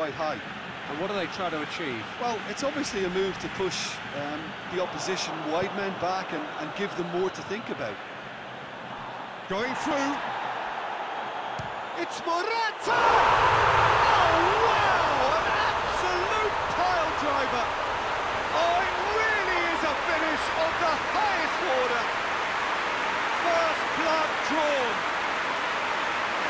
quite high. And what do they try to achieve? Well, it's obviously a move to push um, the opposition wide men back and, and give them more to think about. Going through. It's Morata! Oh, wow! An absolute pile driver! Oh, it really is a finish of the highest order. First blood drawn.